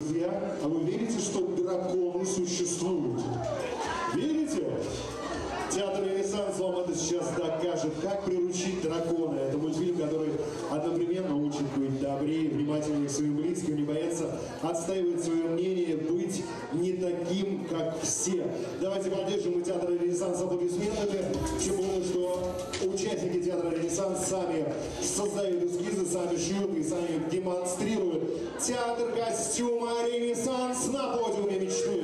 Друзья, а вы верите, что драконы существуют? Верите? Театр «Ренессанс» вам это сейчас докажет. Как приручить дракона. Это мультфильм, который одновременно учит быть добрее, внимательнее к своим отстаивать свое мнение, быть не таким, как все. Давайте поддержим и театр «Ренессанс» аплодисментами. Тем более, что участники театра «Ренессанс» сами создают эскизы, сами шьют и сами демонстрируют. Театр костюма «Ренессанс» на подиуме мечты.